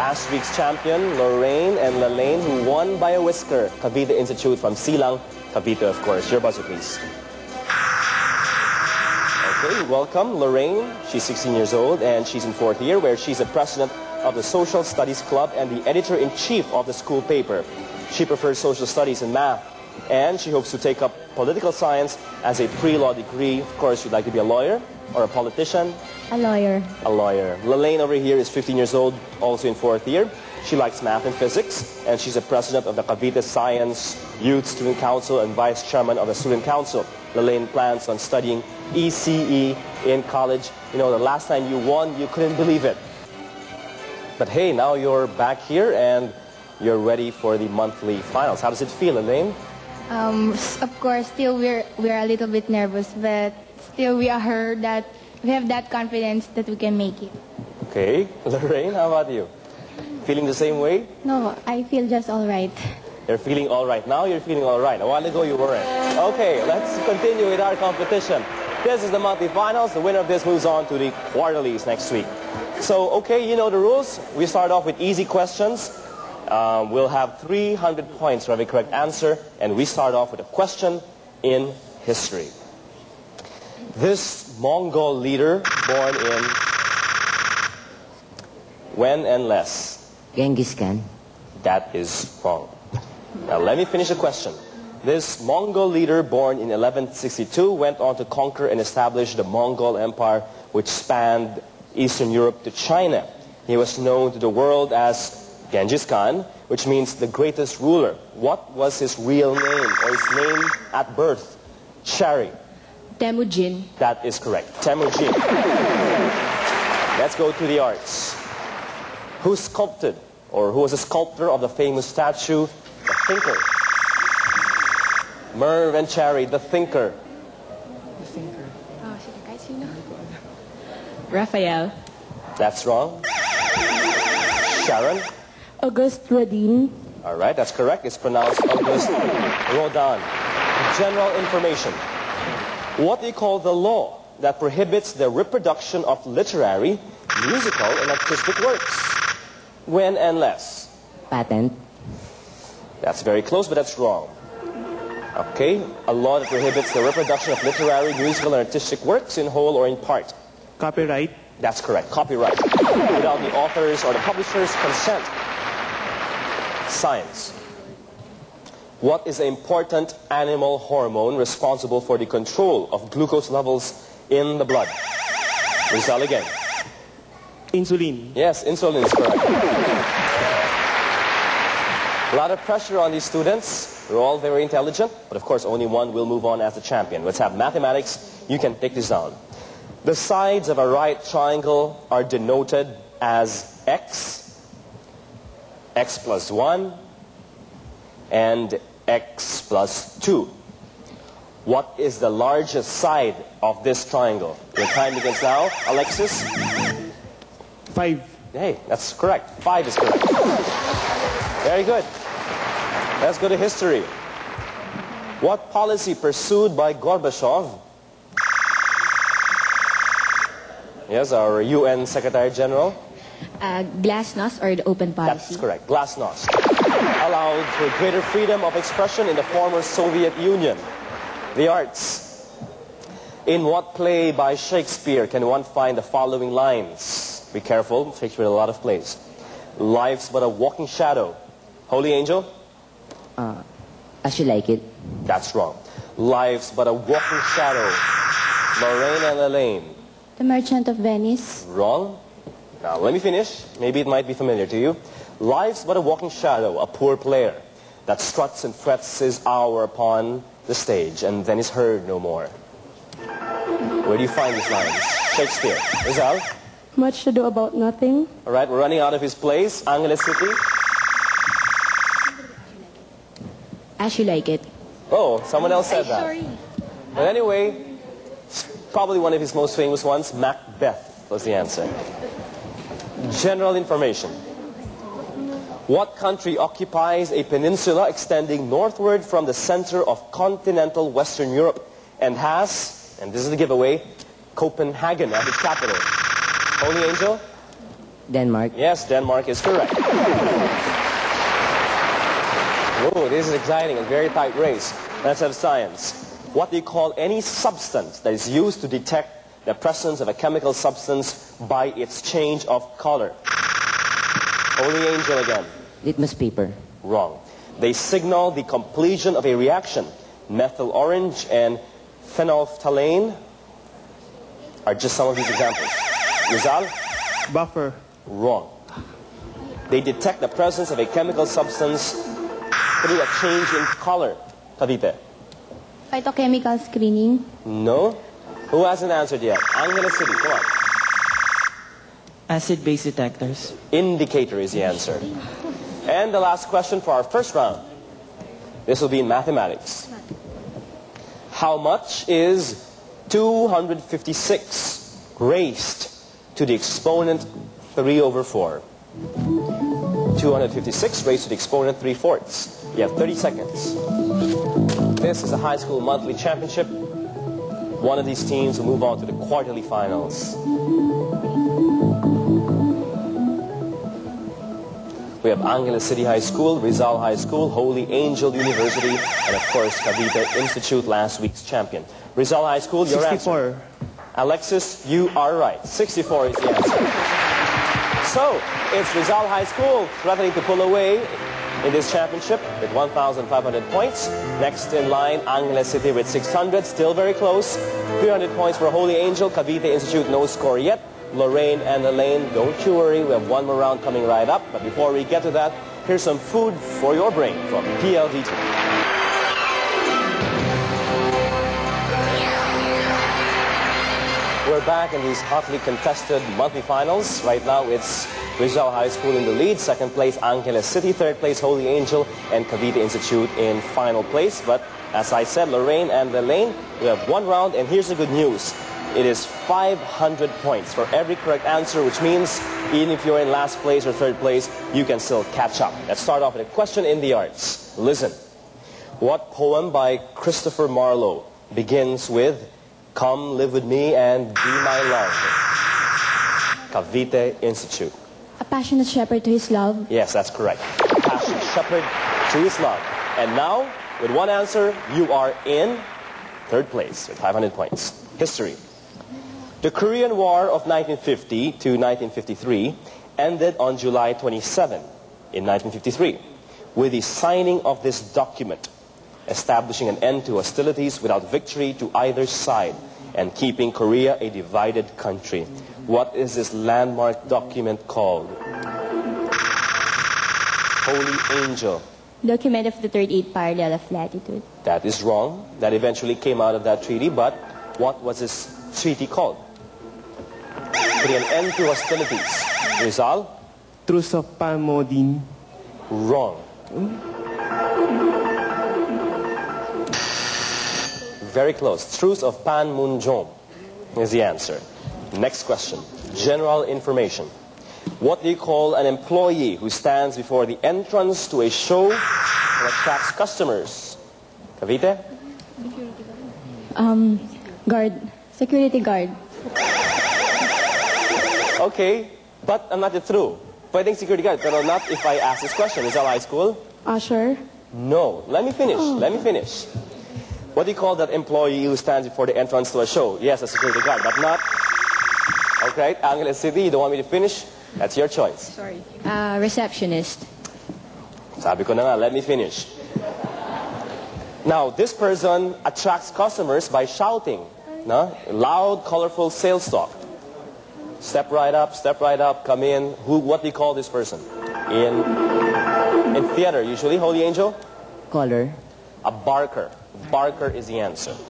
Last week's champion, Lorraine and Lalaine, who won by a whisker. Cavite Institute from Silang, Cavite, of course. Your buzzer, please. Okay, welcome, Lorraine. She's 16 years old, and she's in fourth year, where she's the president of the Social Studies Club and the editor-in-chief of the school paper. She prefers social studies and math, and she hopes to take up political science as a pre-law degree. Of course, she'd like to be a lawyer or a politician. A lawyer. A lawyer. Lalaine over here is 15 years old, also in fourth year. She likes math and physics, and she's the president of the Cavite Science Youth Student Council and vice chairman of the Student Council. Lalaine plans on studying ECE in college. You know, the last time you won, you couldn't believe it. But hey, now you're back here and you're ready for the monthly finals. How does it feel, Elaine? Um, of course, still we're we're a little bit nervous, but still we are heard that we have that confidence that we can make it. Okay. Lorraine, how about you? Feeling the same way? No, I feel just all right. You're feeling all right. Now you're feeling all right. A while ago you weren't. Okay, let's continue with our competition. This is the monthly finals. The winner of this moves on to the quarterlies next week. So, okay, you know the rules. We start off with easy questions. Um, we'll have 300 points for every correct answer. And we start off with a question in history. This Mongol leader born in when and less? Genghis Khan. That is wrong. Now let me finish the question. This Mongol leader born in 1162 went on to conquer and establish the Mongol Empire which spanned Eastern Europe to China. He was known to the world as Genghis Khan, which means the greatest ruler. What was his real name or his name at birth? Shari. Temujin. That is correct. Temujin. Let's go to the arts. Who sculpted or who was a sculptor of the famous statue, the Thinker? Merv and Cherry, the Thinker. The thinker. Oh, sige, kahit sino. Raphael. That's wrong. Sharon? Auguste Rodin. All right, that's correct. It's pronounced Auguste Rodin. General information. What they call the law that prohibits the reproduction of literary, musical, and artistic works? When and less? Patent. That's very close, but that's wrong. Okay, a law that prohibits the reproduction of literary, musical, and artistic works in whole or in part. Copyright. That's correct. Copyright. Without the author's or the publisher's consent. Science. What is the important animal hormone responsible for the control of glucose levels in the blood? Rizal again. Insulin. Yes, insulin is correct. A lot of pressure on these students. They're all very intelligent, but of course only one will move on as the champion. Let's have mathematics. You can take this down. The sides of a right triangle are denoted as x, x plus 1, and x plus 2. What is the largest side of this triangle? Your time begins now. Alexis? Five. Hey, that's correct. Five is correct. Very good. Let's go to history. What policy pursued by Gorbachev? Yes, our UN Secretary General. Uh, glasnost or the open policy? That's correct. Glasnost. Allowed for greater freedom of expression in the former Soviet Union. The arts. In what play by Shakespeare can one find the following lines? Be careful, Shakespeare had a lot of plays. Life's but a walking shadow. Holy Angel? Uh, i should like it. That's wrong. Life's but a walking shadow. Lorraine and Elaine. The Merchant of Venice. Wrong. Now, let me finish. Maybe it might be familiar to you. Life's but a walking shadow, a poor player that struts and frets his hour upon the stage and then is heard no more. Where do you find these lines? Shakespeare. Rizal? Much to do about nothing. All right, we're running out of his plays. Angeles City. As you like it. Oh, someone else said that. Sorry. But anyway, probably one of his most famous ones, Macbeth was the answer. General information. What country occupies a peninsula extending northward from the center of continental Western Europe and has, and this is the giveaway, Copenhagen as its capital? Holy Angel? Denmark. Yes, Denmark is correct. Whoa, this is exciting and very tight race. Let's have science. What do you call any substance that is used to detect the presence of a chemical substance by its change of color? Holy angel again. Litmus paper. Wrong. They signal the completion of a reaction. Methyl orange and phenolphthalein are just some of these examples. Rizal? Buffer. Wrong. They detect the presence of a chemical substance through a change in color. Cavite? Phytochemical screening. No? Who hasn't answered yet? Angeles City, come on. Acid base detectors. Indicator is the answer. And the last question for our first round. This will be in mathematics. How much is 256 raised to the exponent 3 over 4? 256 raised to the exponent 3 fourths. You have 30 seconds. This is a high school monthly championship. One of these teams will move on to the quarterly finals. We have Angeles City High School, Rizal High School, Holy Angel University, and of course Cavite Institute, last week's champion. Rizal High School, your answer. 64. Alexis, you are right. 64 is the answer. So, it's Rizal High School threatening to pull away in this championship with 1,500 points. Next in line, Angeles City with 600, still very close. 300 points for Holy Angel. Cavite Institute, no score yet. Lorraine and Elaine, don't you worry, we have one more round coming right up. But before we get to that, here's some food for your brain from PLDT. We're back in these hotly contested monthly finals. Right now, it's Rizal High School in the lead. Second place, Angeles City. Third place, Holy Angel and Cavite Institute in final place. But as I said, Lorraine and Elaine, we have one round. And here's the good news. It is 500 points for every correct answer, which means even if you're in last place or third place, you can still catch up. Let's start off with a question in the arts. Listen. What poem by Christopher Marlowe begins with Come live with me and be my love? Cavite Institute. A passionate shepherd to his love. Yes, that's correct. A passionate shepherd to his love. And now, with one answer, you are in third place with 500 points. History. The Korean War of 1950 to 1953 ended on July 27 in 1953 with the signing of this document establishing an end to hostilities without victory to either side and keeping Korea a divided country. What is this landmark document called? Holy Angel. Document of the 38 parallel of latitude. That is wrong. That eventually came out of that treaty, but what was this treaty called? Putting an end to hostilities. Rizal? Truce of Palmodine. Wrong. Very close. Truce of Panmunjom is the answer. Next question. General information. What do you call an employee who stands before the entrance to a show and attracts customers? Cavite? Um, guard. Security guard. Okay, but I'm not yet through. Pwedeng security guard, pero not if I ask this question. Is that high school? Usher. No. Let me finish. Let me finish. What do you call that employee who stands before the entrance to a show? Yes, a security guard, but not. Okay, Angeles City, you don't want me to finish? That's your choice. Sorry. Uh, receptionist. Sabi ko na nga, let me finish. Now, this person attracts customers by shouting. No? Loud, colorful sales talk. Step right up, step right up, come in. Who, what do you call this person? In, in theater, usually, Holy Angel? Color. A barker. Barker is the answer.